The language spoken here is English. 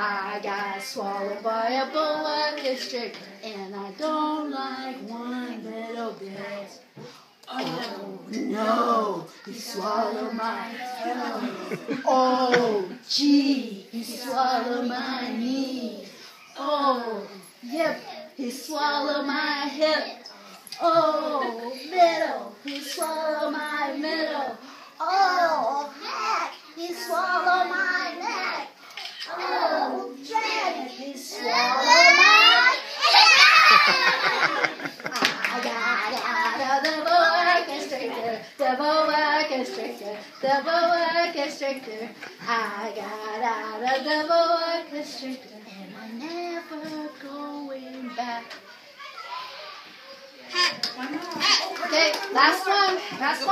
I got swallowed by a boa constrictor, and I don't like one little bit. Oh no, he swallowed my toe. Oh gee, he swallowed my knee. Oh yep, he swallowed my hip. Oh middle, he swallowed my middle. Oh heck, he swallowed my neck. Oh I got out of the boa constrictor, the boa the boa constrictor. I got out of the boa constrictor, and I'm never going back. Okay, last one, last one.